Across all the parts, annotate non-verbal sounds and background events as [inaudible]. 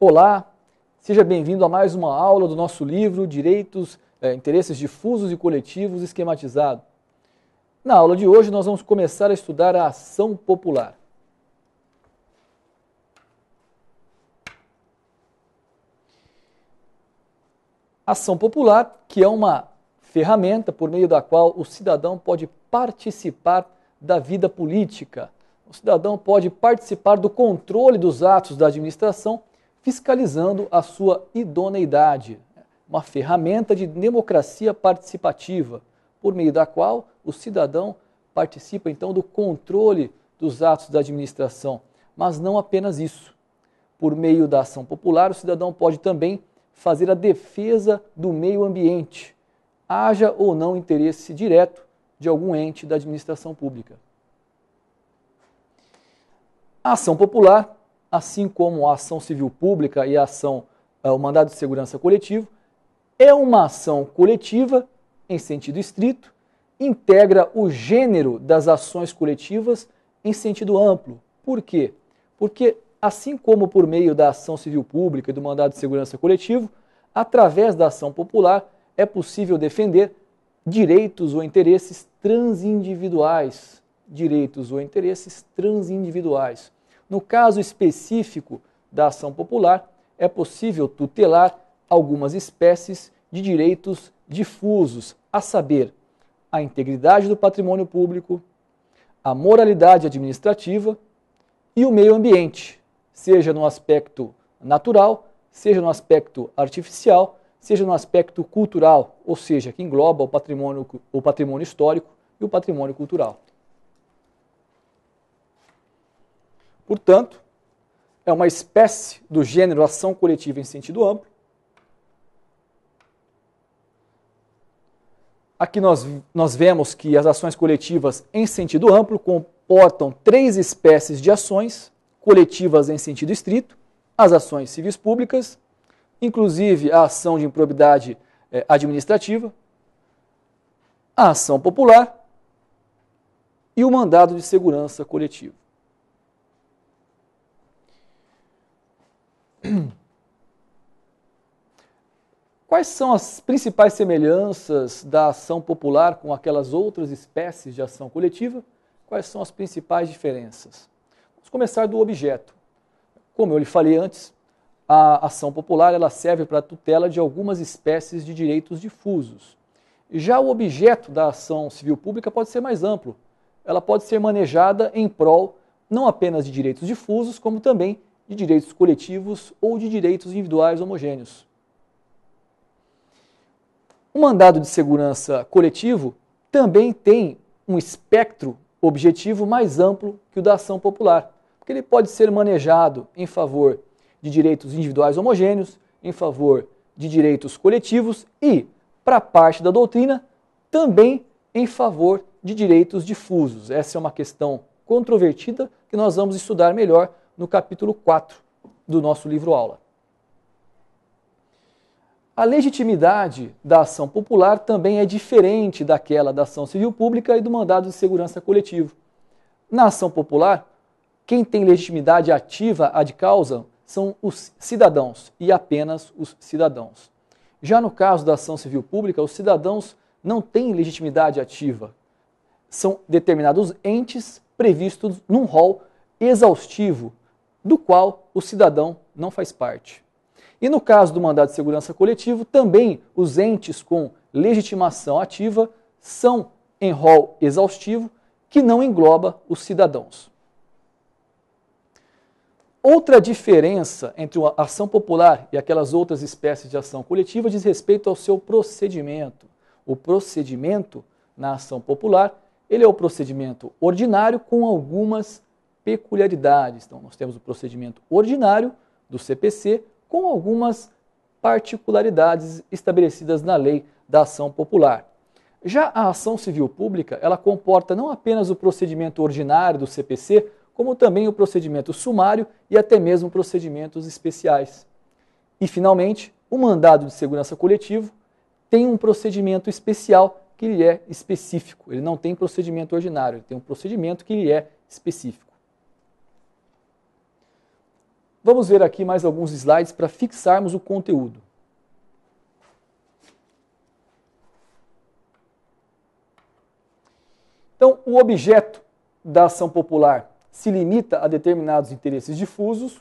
Olá, seja bem-vindo a mais uma aula do nosso livro Direitos, é, Interesses Difusos e Coletivos Esquematizado. Na aula de hoje, nós vamos começar a estudar a ação popular. Ação popular, que é uma ferramenta por meio da qual o cidadão pode participar da vida política. O cidadão pode participar do controle dos atos da administração fiscalizando a sua idoneidade, uma ferramenta de democracia participativa, por meio da qual o cidadão participa então do controle dos atos da administração, mas não apenas isso. Por meio da ação popular, o cidadão pode também fazer a defesa do meio ambiente, haja ou não interesse direto de algum ente da administração pública. A ação popular assim como a ação civil pública e a ação, uh, o mandado de segurança coletivo, é uma ação coletiva em sentido estrito, integra o gênero das ações coletivas em sentido amplo. Por quê? Porque, assim como por meio da ação civil pública e do mandado de segurança coletivo, através da ação popular é possível defender direitos ou interesses transindividuais. Direitos ou interesses transindividuais. No caso específico da ação popular, é possível tutelar algumas espécies de direitos difusos, a saber, a integridade do patrimônio público, a moralidade administrativa e o meio ambiente, seja no aspecto natural, seja no aspecto artificial, seja no aspecto cultural, ou seja, que engloba o patrimônio, o patrimônio histórico e o patrimônio cultural. Portanto, é uma espécie do gênero ação coletiva em sentido amplo. Aqui nós, nós vemos que as ações coletivas em sentido amplo comportam três espécies de ações coletivas em sentido estrito: as ações civis públicas, inclusive a ação de improbidade eh, administrativa, a ação popular e o mandado de segurança coletivo. [clears throat] Quais são as principais semelhanças da ação popular com aquelas outras espécies de ação coletiva? Quais são as principais diferenças? Vamos começar do objeto. Como eu lhe falei antes, a ação popular ela serve para a tutela de algumas espécies de direitos difusos. Já o objeto da ação civil pública pode ser mais amplo. Ela pode ser manejada em prol não apenas de direitos difusos, como também de direitos coletivos ou de direitos individuais homogêneos. O mandado de segurança coletivo também tem um espectro objetivo mais amplo que o da ação popular, porque ele pode ser manejado em favor de direitos individuais homogêneos, em favor de direitos coletivos e, para parte da doutrina, também em favor de direitos difusos. Essa é uma questão controvertida que nós vamos estudar melhor no capítulo 4 do nosso livro-aula. A legitimidade da ação popular também é diferente daquela da ação civil pública e do mandado de segurança coletivo. Na ação popular, quem tem legitimidade ativa ad causa são os cidadãos e apenas os cidadãos. Já no caso da ação civil pública, os cidadãos não têm legitimidade ativa. São determinados entes previstos num rol exaustivo do qual o cidadão não faz parte. E no caso do mandado de segurança coletivo, também os entes com legitimação ativa são em rol exaustivo que não engloba os cidadãos. Outra diferença entre a ação popular e aquelas outras espécies de ação coletiva diz respeito ao seu procedimento. O procedimento na ação popular, ele é o procedimento ordinário com algumas peculiaridades. Então, nós temos o procedimento ordinário do CPC com algumas particularidades estabelecidas na lei da ação popular. Já a ação civil pública, ela comporta não apenas o procedimento ordinário do CPC, como também o procedimento sumário e até mesmo procedimentos especiais. E, finalmente, o mandado de segurança coletivo tem um procedimento especial que lhe é específico. Ele não tem procedimento ordinário, ele tem um procedimento que lhe é específico. Vamos ver aqui mais alguns slides para fixarmos o conteúdo. Então, o objeto da ação popular se limita a determinados interesses difusos,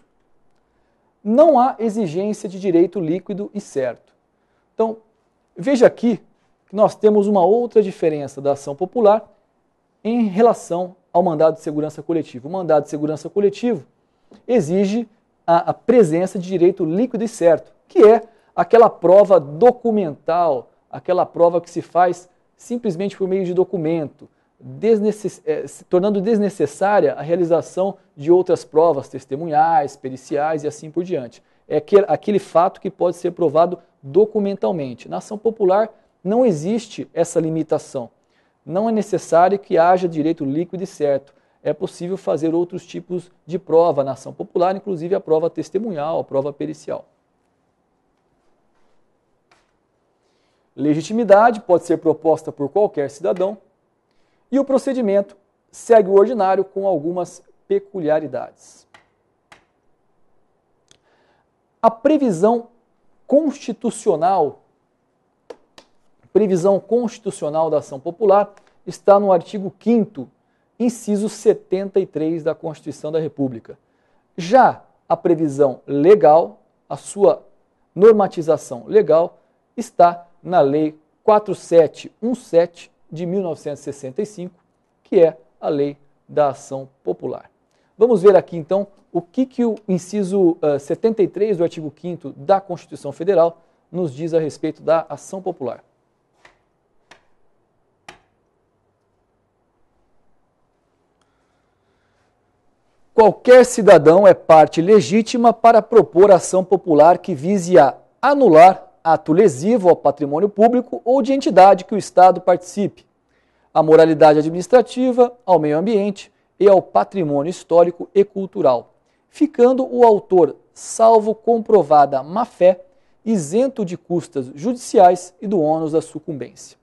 não há exigência de direito líquido e certo. Então, veja aqui que nós temos uma outra diferença da ação popular em relação ao mandado de segurança coletivo. O mandado de segurança coletivo exige a, a presença de direito líquido e certo, que é aquela prova documental, aquela prova que se faz simplesmente por meio de documento, desnecess... se tornando desnecessária a realização de outras provas testemunhais, periciais e assim por diante. É aquele fato que pode ser provado documentalmente. Na ação popular não existe essa limitação. Não é necessário que haja direito líquido e certo é possível fazer outros tipos de prova na ação popular, inclusive a prova testemunhal, a prova pericial. Legitimidade pode ser proposta por qualquer cidadão e o procedimento segue o ordinário com algumas peculiaridades. A previsão constitucional, previsão constitucional da ação popular está no artigo 5 inciso 73 da Constituição da República. Já a previsão legal, a sua normatização legal, está na Lei 4717 de 1965, que é a Lei da Ação Popular. Vamos ver aqui então o que, que o inciso uh, eh, 73 do artigo 5 da Constituição Federal nos diz a respeito da ação popular. Qualquer cidadão é parte legítima para propor ação popular que vise a anular ato lesivo ao patrimônio público ou de entidade que o Estado participe, à moralidade administrativa, ao meio ambiente e ao patrimônio histórico e cultural, ficando o autor, salvo comprovada má-fé, isento de custas judiciais e do ônus da sucumbência.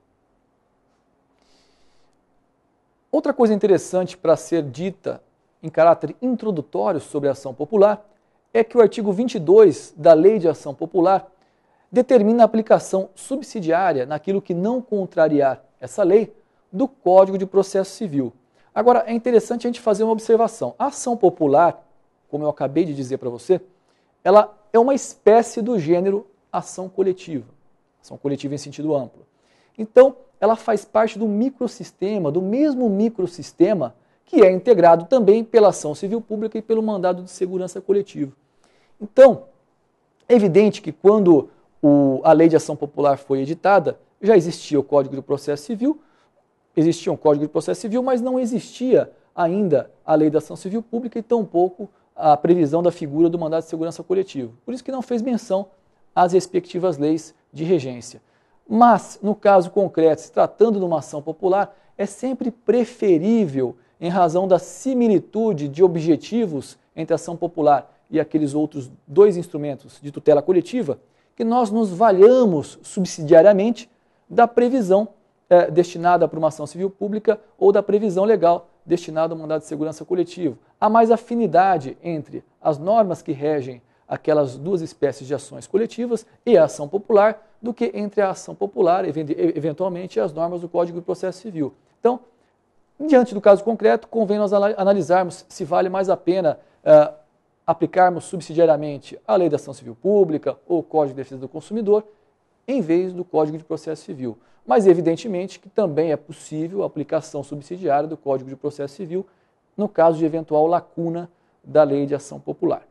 Outra coisa interessante para ser dita em caráter introdutório sobre a ação popular é que o artigo 22 da Lei de Ação Popular determina a aplicação subsidiária naquilo que não contrariar essa lei do Código de Processo Civil. Agora, é interessante a gente fazer uma observação. A ação popular, como eu acabei de dizer para você, ela é uma espécie do gênero ação coletiva, ação coletiva em sentido amplo. Então, ela faz parte do microsistema, do mesmo microsistema que é integrado também pela ação civil pública e pelo mandado de segurança coletivo. Então, é evidente que quando o, a lei de ação popular foi editada, já existia o Código de Processo Civil, existia um Código de Processo Civil, mas não existia ainda a lei da ação civil pública e tampouco a previsão da figura do mandado de segurança coletivo. Por isso que não fez menção às respectivas leis de regência. Mas, no caso concreto, se tratando de uma ação popular, é sempre preferível em razão da similitude de objetivos entre a ação popular e aqueles outros dois instrumentos de tutela coletiva, que nós nos valhamos subsidiariamente da previsão eh, destinada para uma ação civil pública ou da previsão legal destinada ao mandado de segurança coletivo. Há mais afinidade entre as normas que regem aquelas duas espécies de ações coletivas e a ação popular do que entre a ação popular, eventualmente, e as normas do Código de Processo Civil. Então, Diante do caso concreto, convém nós analisarmos se vale mais a pena uh, aplicarmos subsidiariamente a Lei da Ação Civil Pública ou o Código de Defesa do Consumidor, em vez do Código de Processo Civil. Mas, evidentemente, que também é possível a aplicação subsidiária do Código de Processo Civil no caso de eventual lacuna da Lei de Ação Popular.